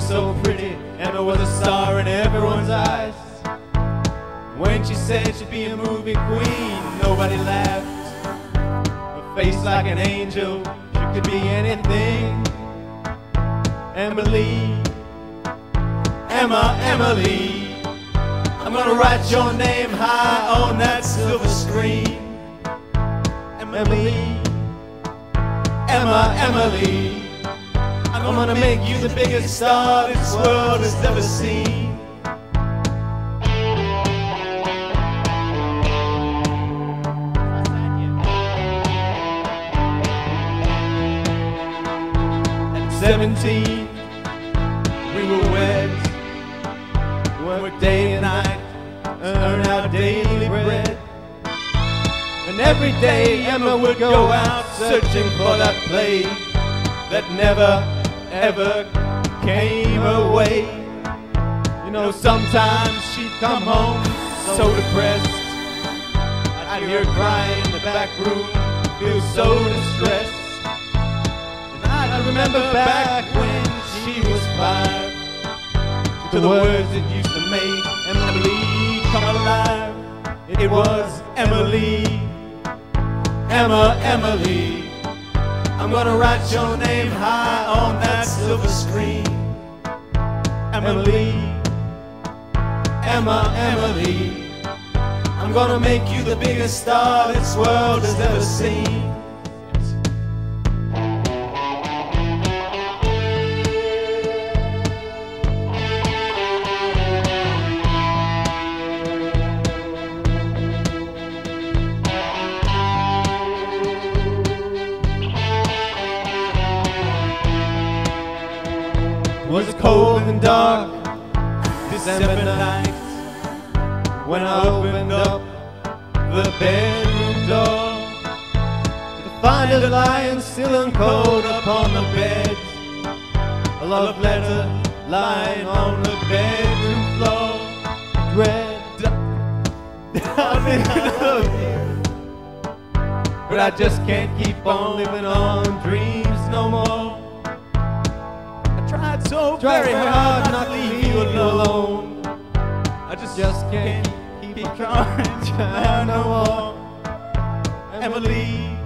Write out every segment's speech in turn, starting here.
was so pretty, Emma was a star in everyone's eyes. When she said she'd be a movie queen, nobody laughed. Her face like an angel, she could be anything. Emmaline, Emma, Emmaline. I'm gonna write your name high on that silver screen. Emmaline, Emma, Emmaline. I'm gonna make you the biggest star this world has ever seen. At 17, we were wed. Worked day and night, earn our daily bread. And every day Emma would go out searching for that play that never, ever came away. You know, sometimes she'd come home so depressed. I'd hear her crying in the back room, feel so distressed. And I remember back when she was five, to the words that used to make Emily come alive. It was Emmaline, Emma, Emmaline. I'm gonna write your name high on that silver screen. Emmaline, Emma, Emmaline. I'm gonna make you the biggest star this world has ever seen. Was cold and dark December night when I opened up the bedroom door to find a lion still and cold upon the bed. A love letter lying on the bedroom floor. You. But I just can't keep on living on dreams no more. Oh, Tried so very hard not to leave you alone. I just, just can't keep trying, trying no more. Emily.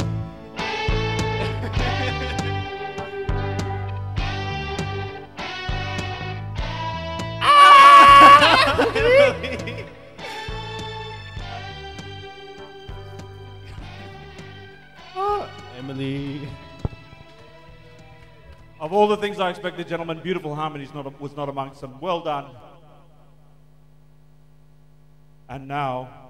Emily. Oh, Emily. Of all the things I expected, gentlemen, beautiful harmonies not, was not amongst them. Well done. And now,